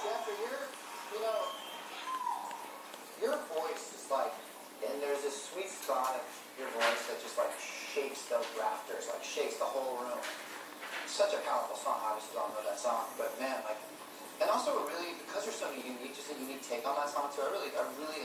Jeffrey, you're, you know, your voice is like, and there's this sweet spot of your voice that just like shakes the rafters, like shakes the whole room. Such a powerful song. Obviously, y'all know that song, but man, like, and also really because you're so unique, just a unique take on that song too. I really, I really.